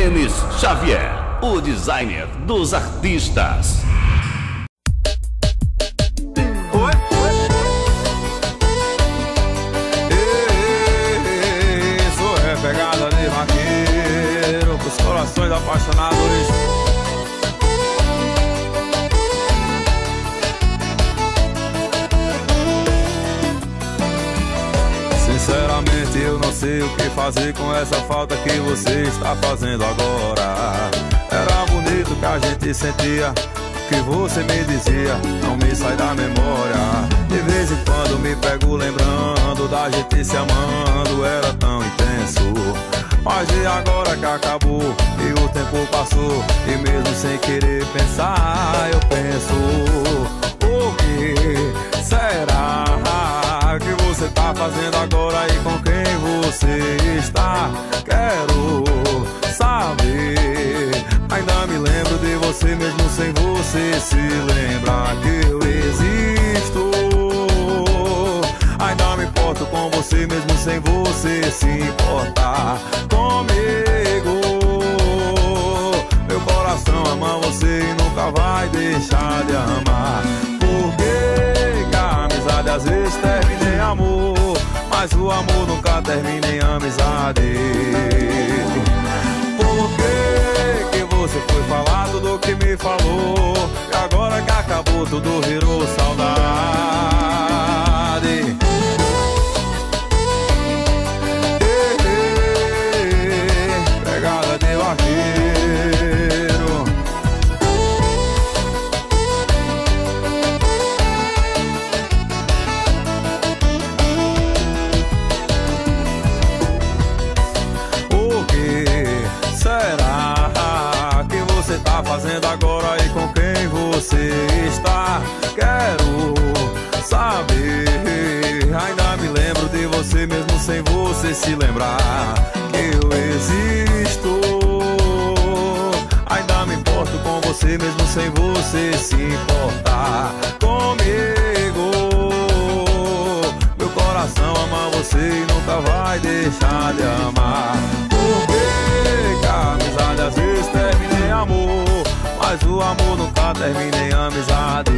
Denis Xavier, o designer dos artistas. Pegada de vaqueiro pros corações apaixonados. Sei o que fazer com essa falta que você está fazendo agora. Era bonito que a gente sentia que você me dizia. Não me sai da memória. De vez em quando me pego lembrando da gente se amando. Era tão intenso. Mas e agora que acabou? E o tempo passou. E mesmo sem querer pensar eu penso O que será que você tá fazendo agora e com quem você está? Quero saber Ainda me lembro de você mesmo sem você se lembrar que eu existo. Ainda me importo com você mesmo sem você se importar comigo. Meu coração ama você e nunca vai deixar de amar. Amor nunca termina em amizade. Por que, que você foi falar tudo que me falou? E agora que acabou, tudo virou saudade. Você se lembrar que eu existo. Ainda me importo com você mesmo sem você se importar comigo. Meu coração ama você e nunca vai deixar de amar. Porque que a amizade às vezes termina em amor, mas o amor nunca termina em amizade.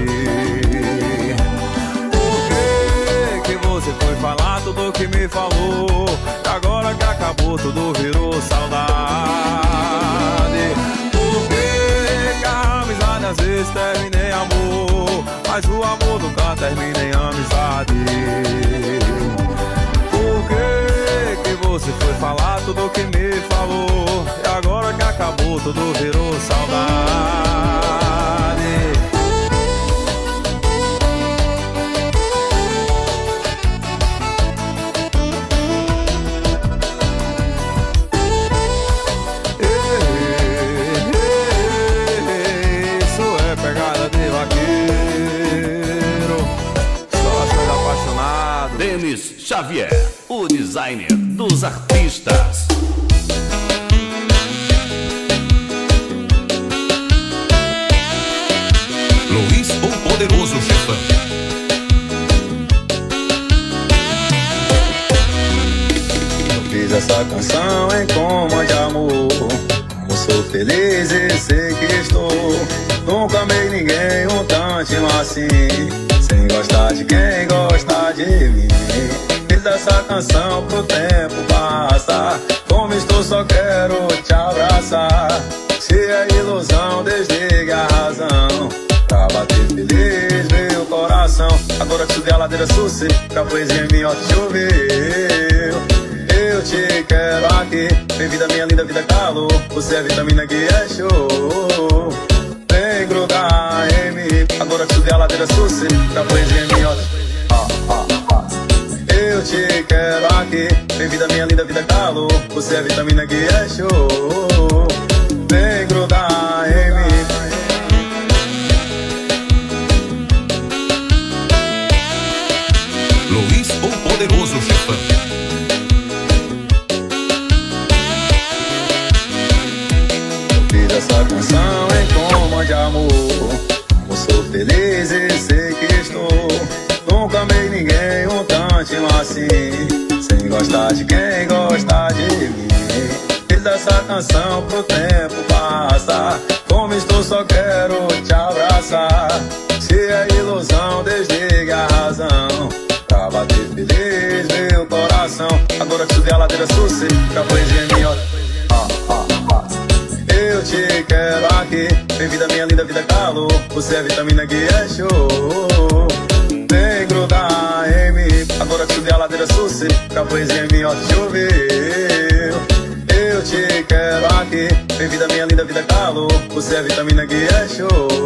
Você foi falar tudo que me falou? E agora que acabou, tudo virou saudade. Por que a amizade às vezes termina em amor, mas o amor nunca termina em amizade? Por que, que você foi falar tudo que me falou? E agora que acabou, tudo virou saudade. Xavier, o designer dos artistas. Luiz, o poderoso chefão. Eu fiz essa canção em coma de amor. Como sou feliz e sei que estou. Nunca amei ninguém um tantinho assim. Sem gostar de quem gosta de mim. Fiz essa canção pro tempo passar. Como estou, só quero te abraçar. Se é ilusão, desliga a razão. Pra bater feliz, meu coração. Agora que subi a ladeira a poesia mim, ó, choveu. Eu te quero aqui, vem vida minha linda, vida calor. Você é a vitamina que é show. Vem grudar em mim, agora que subi a ladeira sucesso, a poesia mim, ó. Te quero aqui, vem vida minha linda, vida calor. Você é a vitamina que é show. Canção pro tempo passar. Como estou, só quero te abraçar. Se é ilusão, desliga a razão. Pra bater feliz meu coração. Agora que subir a ladeira, sossego, pra poesia minha. Eu te quero aqui, vem vida minha linda, vida calor. Você é vitamina que é show. Vem grudar em mim, agora que subir a ladeira, sossego, pra poesia em mim, ó, choveu. Te quero aqui, vem vida minha linda, vida calor. Você é vitamina que é show.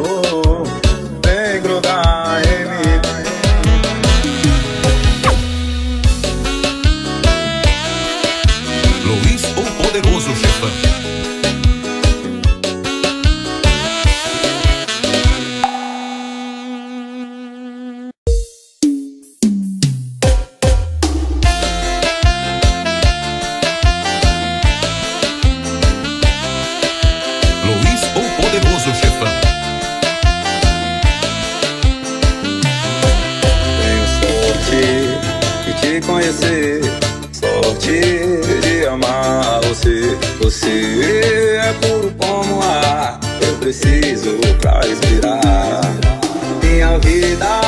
Conhecer, sorte de amar você. Você é puro como ar, eu preciso pra respirar. Minha vida,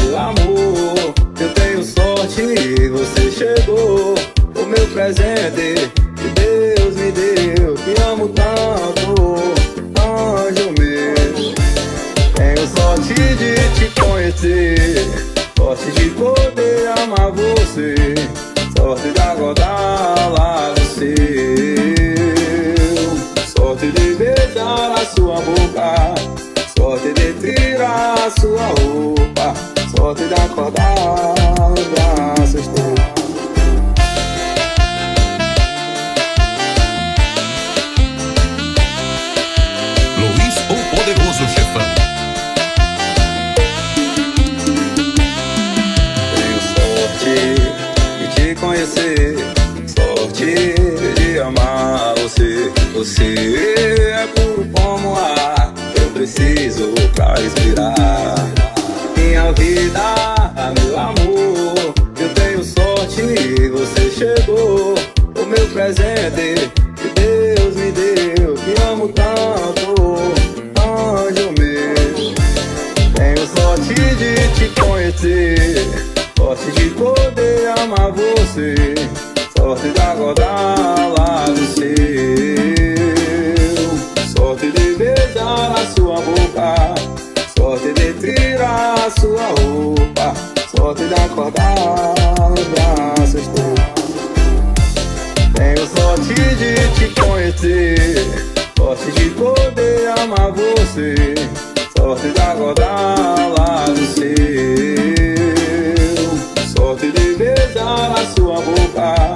meu amor, eu tenho sorte, você chegou. O meu presente que Deus me deu, te amo tanto, anjo meu. Tenho sorte de te conhecer, sorte de poder amar você, sorte de acordar lá do seu, sorte de beijar a sua boca, sorte de tirar a sua roupa, sorte de acordar nos braços teus. Luiz o Poderoso Chefão. Conhecer, sorte de amar você. Você é puro como ar, eu preciso pra respirar. Minha vida, meu amor, eu tenho sorte, você chegou. O meu presente que Deus me deu, te amo tanto, anjo meu. Tenho sorte de te conhecer, sorte de poder amar você, sorte de acordar lá do seu, sorte de beijar a sua boca, sorte de tirar a sua roupa, sorte de acordar nos braços teus. Tenho sorte de te conhecer, sorte de poder amar você, sorte de acordar lá do seu, sorte de beijar a sua boca,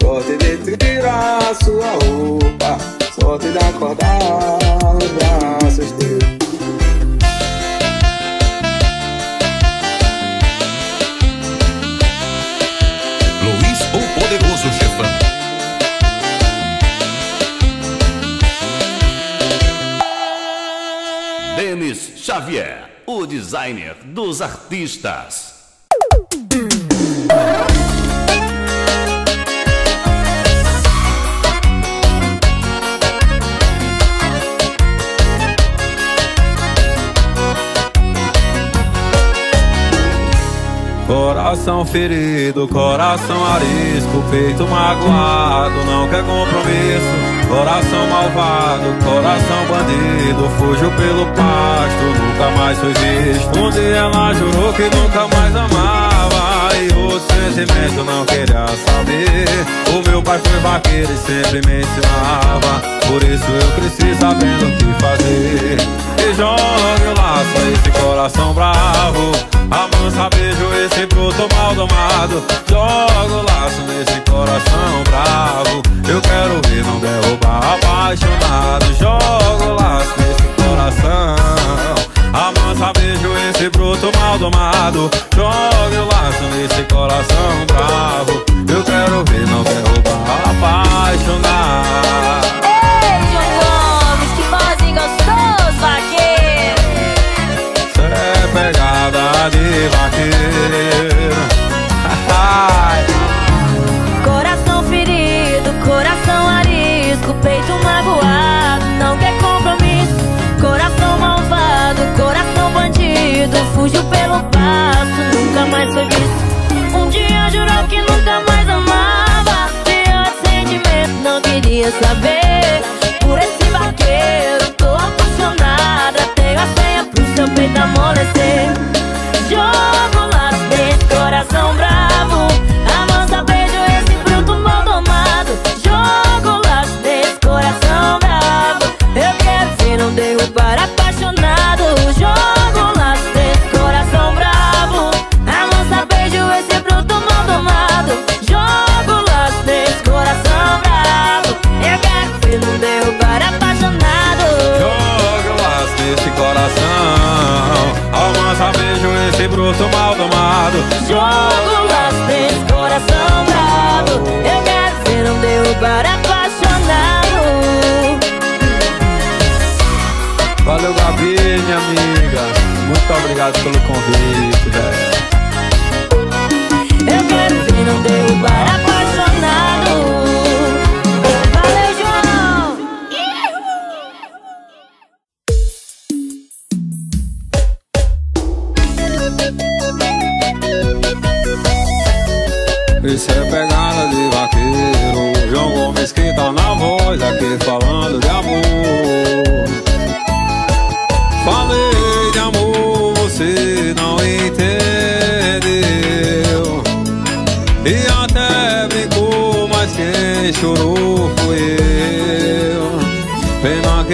sorte de tirar a sua roupa, sorte de acordar nos braços teus. Luiz o Poderoso Chefão. Denis Xavier, o designer dos artistas. Coração ferido, coração arisco, peito magoado, não quer compromisso. Coração malvado, coração bandido, fugiu pelo pasto, nunca mais foi visto. Um dia ela jurou que nunca mais amava, e o sentimento não queria saber. O meu pai foi vaqueiro e sempre me ensinava, por isso eu cresci sabendo o que fazer. E joga o laço esse coração bravo. Amansa beijo esse bruto mal domado Joga o laço nesse coração bravo Eu quero ver não derrubar domado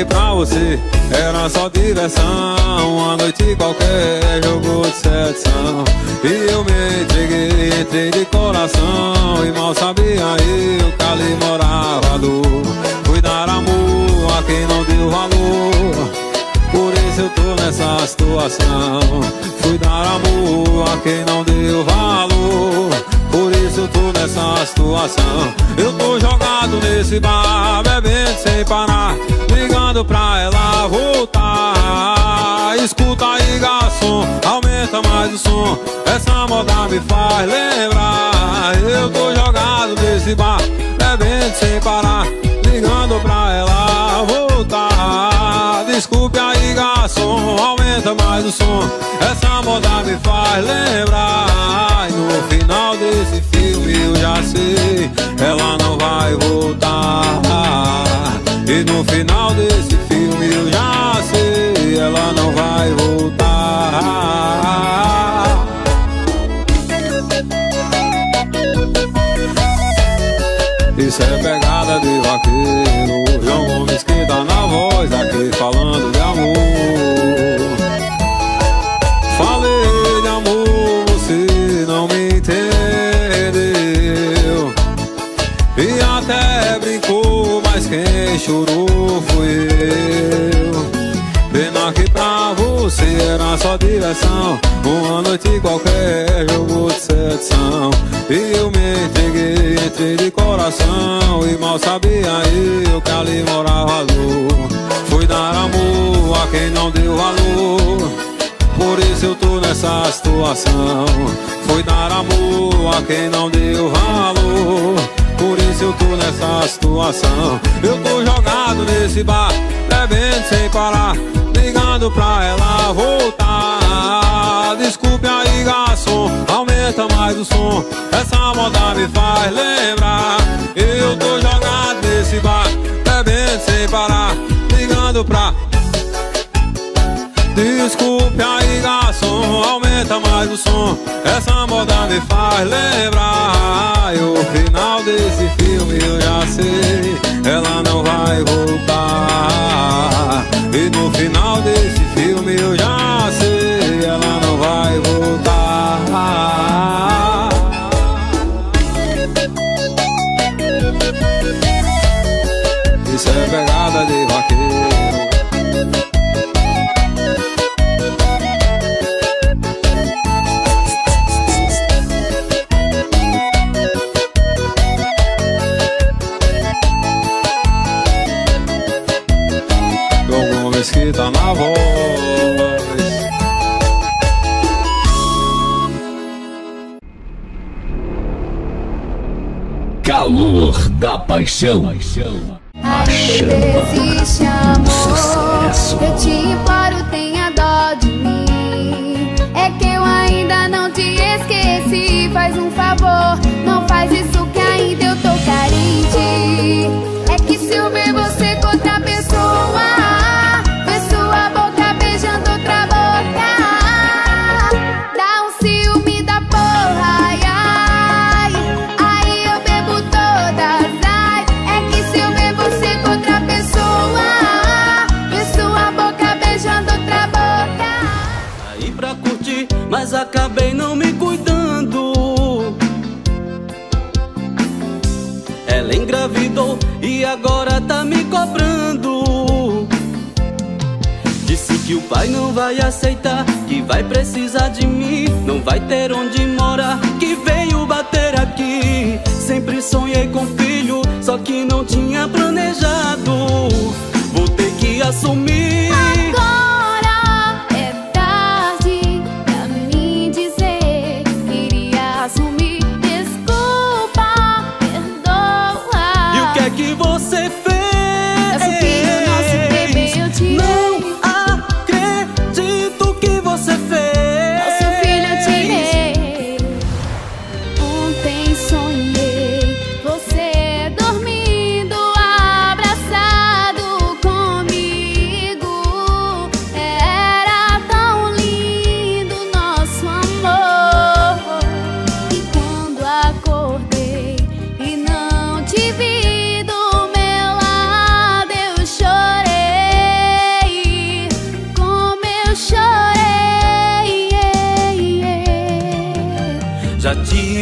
que pra você era só diversão. Uma noite qualquer, jogo de sedução E eu me entreguei, entrei de coração. E mal sabia eu que ali morava dor. Fui dar amor a quem não deu valor. Por isso eu tô nessa situação. Fui dar amor a quem não deu valor Isso eu tô nessa situação. Eu tô jogado nesse bar Bebendo sem parar Ligando pra ela voltar. Escuta aí garçom Aumenta mais o som. Essa moda me faz lembrar. Eu tô jogado nesse bar Bebendo sem parar Ligando pra ela voltar. Desculpe aí garçom Aumenta mais o som. Essa moda me faz lembrar. E no final desse filme eu já sei Ela não vai voltar. E no final desse filme eu já sei Ela não vai voltar. Isso é vaqueiro João Gomes que na voz aqui falando de amor. Falei de amor, você não me entendeu. E até brincou, mas quem chorou foi eu. Pena que pra você era só diversão. Uma noite qualquer, jogo de sedução. E eu me entreguei, entrei de coração E mal sabia eu que ali morava dor. Fui dar amor a quem não deu valor por isso eu tô nessa situação. Fui dar amor a quem não deu valor Por isso eu tô nessa situação. Eu tô jogado nesse bar Bebendo sem parar Ligando pra ela voltar. Desculpe garçom Aumenta mais o som Essa moda me faz lembrar Eu tô jogado nesse bar Bebendo sem parar Ligando pra Desculpe aí, garçom, aumenta mais o som. Essa moda me faz lembrar. E o final desse filme eu já sei, ela não vai voltar. E no final desse Isso é pegada de vaqueiro. João Gomes que tá na voz Calor da paixão. Chama. Existe amor, Sucesso. eu te imploro, tenha dó de mim. É que eu ainda não te esqueci. Faz um favor, não faz isso que ainda eu agora tá me cobrando. Disse Que o pai não vai aceitar, que vai precisar de mim, não vai ter onde morar, que veio bater aqui. Sempre sonhei com filho, só que não tinha planejado. Vou ter que assumir.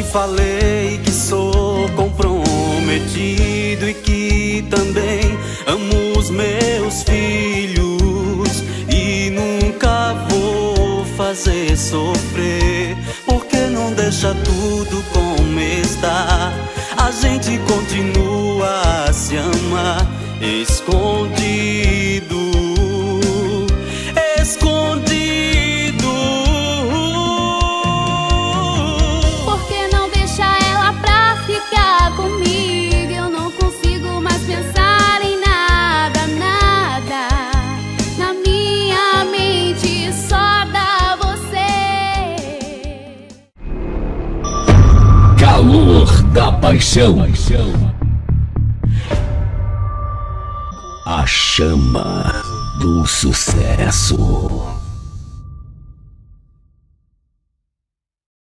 Falei que sou comprometido e que também amo os meus filhos e nunca vou fazer sofrer. Porque não deixa tudo como está? A gente continua a se amar. Escondido. Paixão. A chama do sucesso.